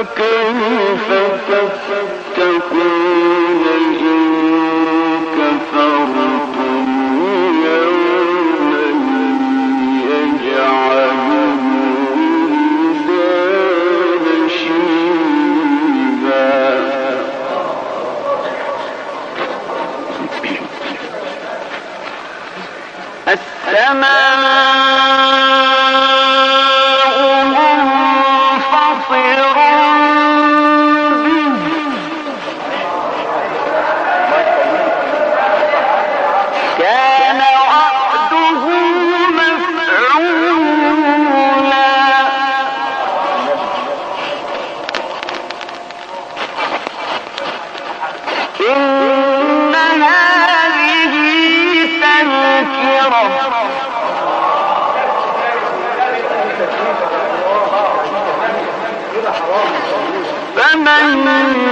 فكيف تتقون إن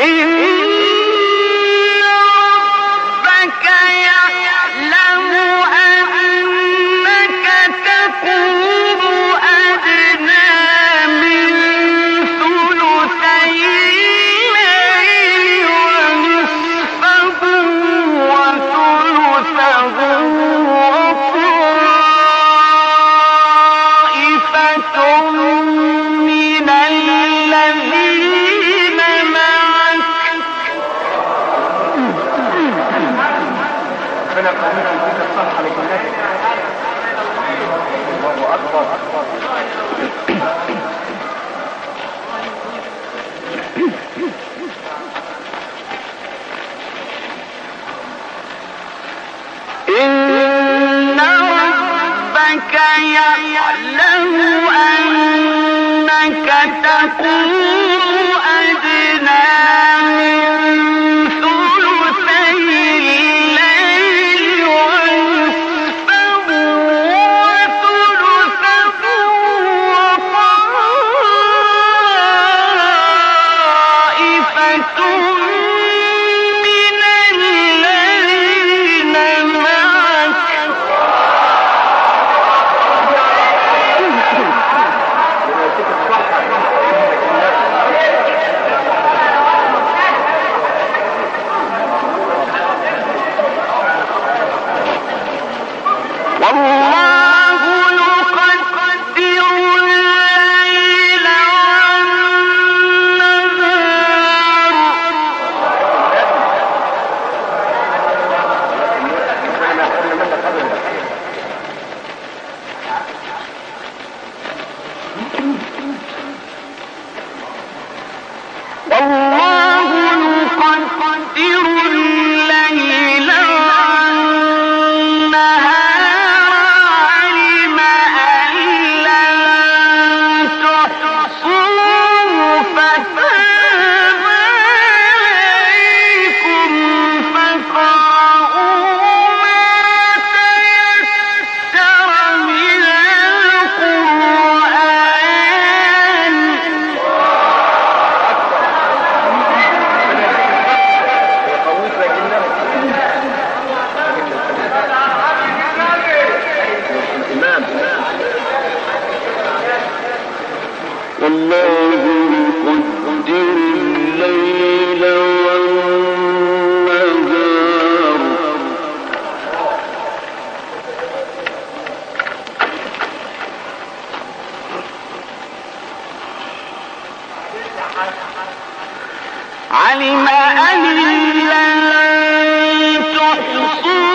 He ربنا يخليك يديك الصحة لجنتك الله أكبر. إن ربك يعلم أنك تقوم أدنى من علم أن لن تحصوه